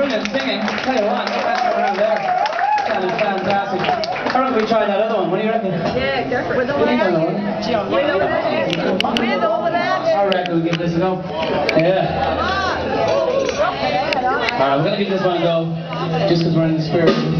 Brilliant singing. Tell you what, that's around there. Sounded fantastic. I we try that other one. What do you reckon? Yeah, go for it. With the You one? With over there. I reckon we give this a go. Yeah. Alright, we're gonna give this one a go. Just because we're in the spirit.